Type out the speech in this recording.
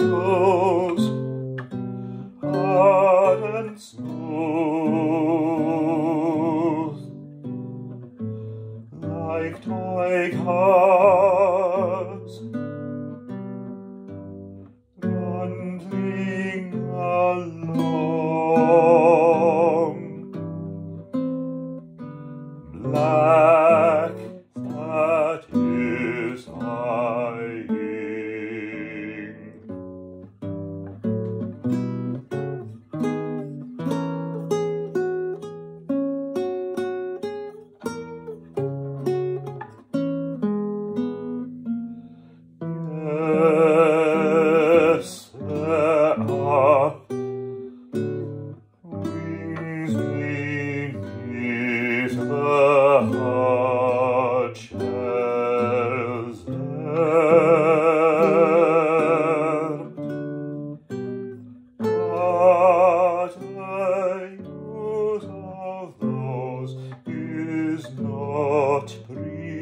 flows, hard and smooth, like toy cars, rumbling along. Black not breathe.